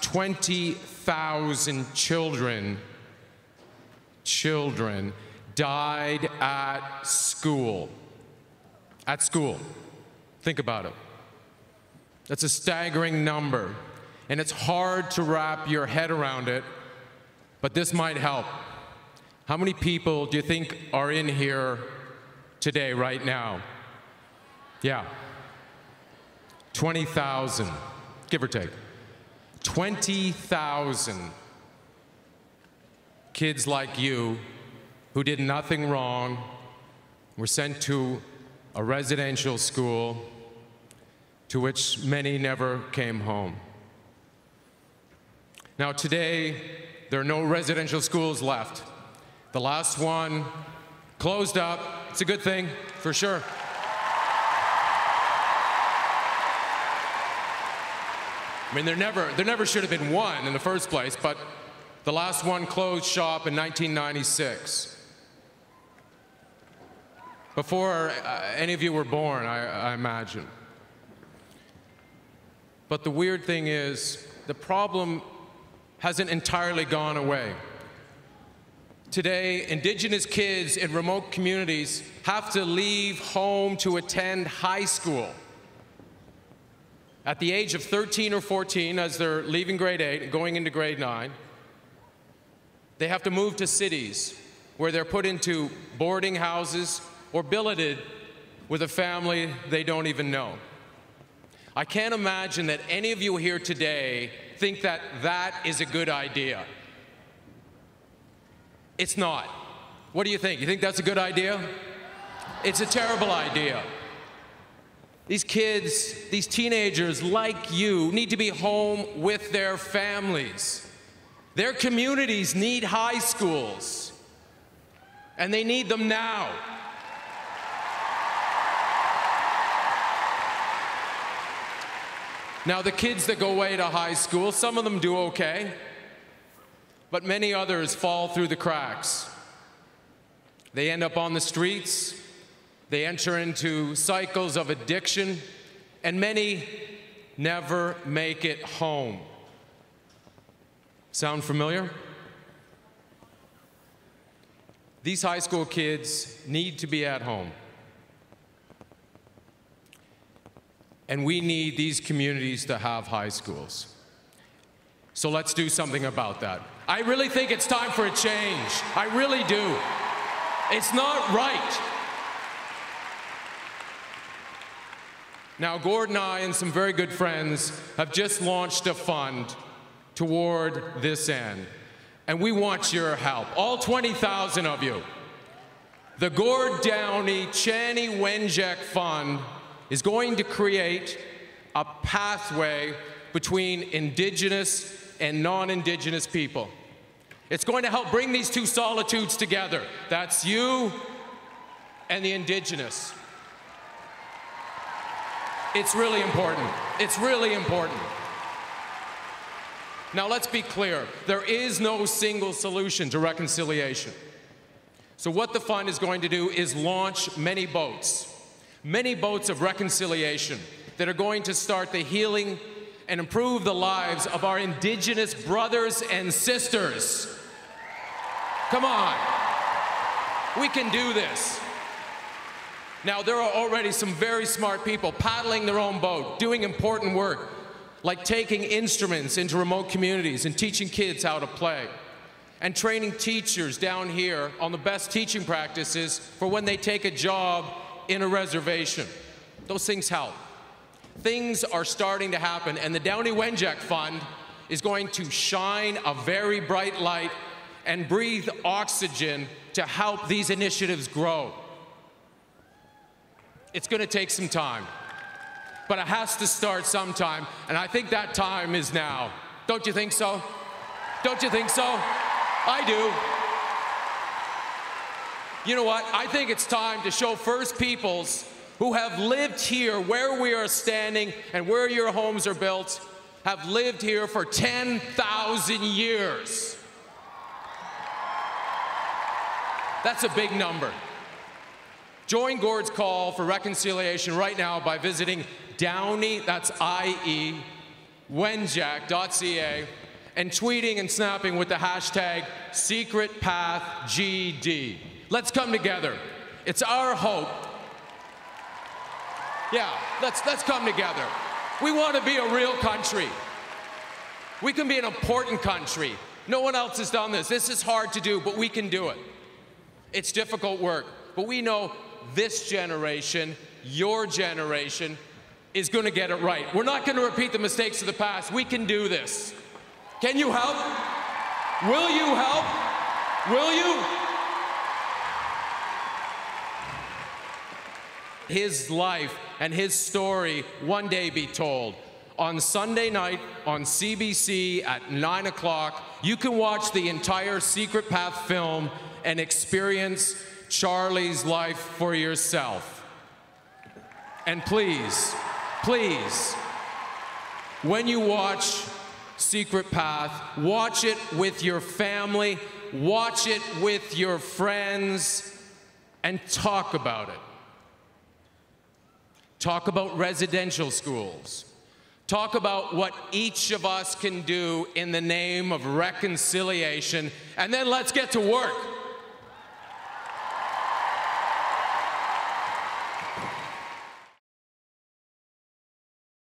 20,000 children, children died at school. At school. Think about it. That's a staggering number, and it's hard to wrap your head around it, but this might help. How many people do you think are in here today, right now? Yeah. 20,000, give or take. 20,000 kids like you who did nothing wrong were sent to a residential school to which many never came home. Now, today, there are no residential schools left. The last one closed up. It's a good thing, for sure. I mean, there never, there never should have been one in the first place, but the last one closed shop in 1996. Before uh, any of you were born, I, I imagine. But the weird thing is, the problem hasn't entirely gone away. Today, Indigenous kids in remote communities have to leave home to attend high school. At the age of 13 or 14, as they're leaving grade 8 and going into grade 9, they have to move to cities where they're put into boarding houses or billeted with a family they don't even know. I can't imagine that any of you here today think that that is a good idea. It's not. What do you think? You think that's a good idea? It's a terrible idea. These kids, these teenagers like you, need to be home with their families. Their communities need high schools, and they need them now. Now, the kids that go away to high school, some of them do okay, but many others fall through the cracks. They end up on the streets, they enter into cycles of addiction, and many never make it home. Sound familiar? These high school kids need to be at home. And we need these communities to have high schools. So let's do something about that. I really think it's time for a change. I really do. It's not right. Now, Gord and I and some very good friends have just launched a fund toward this end. And we want your help, all 20,000 of you. The Gord Downie Chanie Wenjack Fund is going to create a pathway between Indigenous and non Indigenous people. It's going to help bring these two solitudes together. That's you and the Indigenous. It's really important. It's really important. Now, let's be clear there is no single solution to reconciliation. So, what the fund is going to do is launch many boats, many boats of reconciliation that are going to start the healing and improve the lives of our Indigenous brothers and sisters. Come on. We can do this. Now, there are already some very smart people paddling their own boat, doing important work, like taking instruments into remote communities and teaching kids how to play, and training teachers down here on the best teaching practices for when they take a job in a reservation. Those things help. Things are starting to happen, and the Downie Wenjack Fund is going to shine a very bright light and breathe oxygen to help these initiatives grow. It's going to take some time, but it has to start sometime, and I think that time is now. Don't you think so? Don't you think so? I do. You know what? I think it's time to show First Peoples who have lived here where we are standing and where your homes are built, have lived here for 10,000 years. That's a big number. Join Gord's call for reconciliation right now by visiting Downie, that's I-E, wenjack.ca, and tweeting and snapping with the hashtag SecretPathGD. Let's come together. It's our hope. Yeah, let's, let's come together. We want to be a real country. We can be an important country. No one else has done this. This is hard to do, but we can do it. It's difficult work, but we know this generation, your generation, is going to get it right. We're not going to repeat the mistakes of the past. We can do this. Can you help? Will you help? Will you? His life and his story one day be told. On Sunday night on CBC at 9 o'clock, you can watch the entire Secret Path film and experience Charlie's life for yourself. And please, please, when you watch Secret Path, watch it with your family, watch it with your friends, and talk about it. Talk about residential schools. Talk about what each of us can do in the name of reconciliation, and then let's get to work.